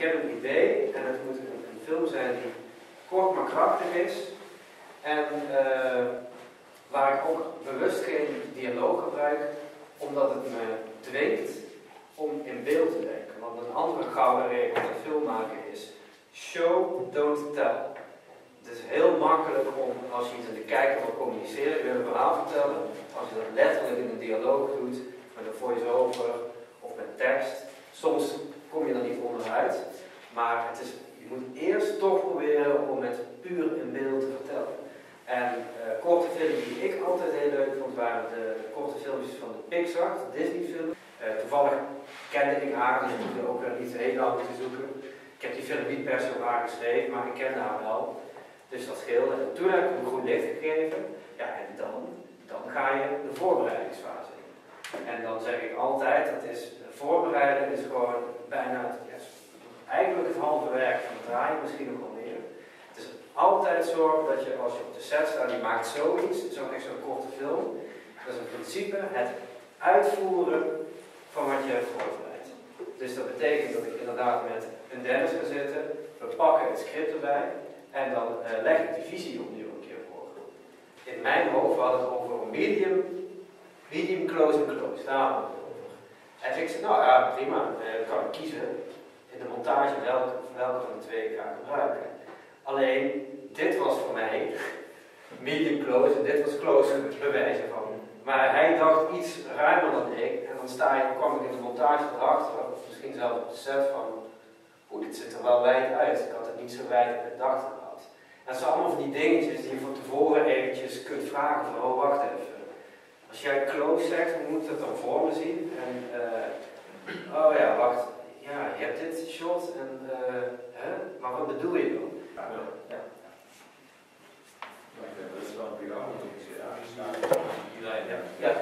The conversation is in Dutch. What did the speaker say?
ik heb een idee en het moet een, een film zijn die kort maar krachtig is. En uh, waar ik ook bewust geen dialoog gebruik, omdat het me dwingt om in beeld te denken. Want een andere gouden regel van filmmaken is show, don't tell. Het is heel makkelijk om, als je iets aan de kijker wil communiceren, je wil een verhaal vertellen, als je dat letterlijk in een dialoog doet, met een voice-over of met tekst, soms kom je er niet onderuit, maar het is, je moet eerst toch proberen om het puur in beeld te vertellen. En uh, korte films die ik altijd heel leuk vond, waren de korte filmpjes van de Pixar, de Disney film. Uh, toevallig kende ik haar, dus ik ook niet heel lang te zoeken. Ik heb die film niet per se op haar geschreven, maar ik kende haar wel. Dus dat scheelde. En toen heb ik een goed licht gegeven. Ja, en dan, dan ga je de voorbereidingsfase in. En dan zeg ik altijd, dat is, voorbereiden is gewoon bijna het, eigenlijk het halve werk van het draaien, misschien nog wel meer. Het is altijd zorgen dat je als je op de set staat, je maakt zoiets, zo echt zo'n korte film. Dat is in principe het uitvoeren van wat je hebt voorbereid. Dus dat betekent dat ik inderdaad met een Dennis ga zitten, we pakken het script erbij en dan leg ik die visie opnieuw een keer voor. In mijn hoofd had het over een medium, medium close en close, daar hadden we het over. En ik zei, nou ja, prima, uh, kan ik kiezen in de montage welke, welke van de twee ik ga gebruiken. Alleen, dit was voor mij medium close en dit was close bewijzen van. Maar hij dacht iets ruimer dan ik en dan sta kwam ik in de montage erachter, of misschien zelfs op set van, oeh, dit ziet er wel wijd uit. Ik had het niet zo wijd gedacht gehad. En dat zijn allemaal van die dingetjes die je van tevoren eventjes kunt vragen van, oh wacht even. Als jij close zegt, moet het dan voor me zien? En, uh, oh ja, wacht, ja, je hebt dit shot, en, uh, hè? maar wat bedoel je dan? Ja, ja. ja. ja dat is wel een programma. Ja, ja.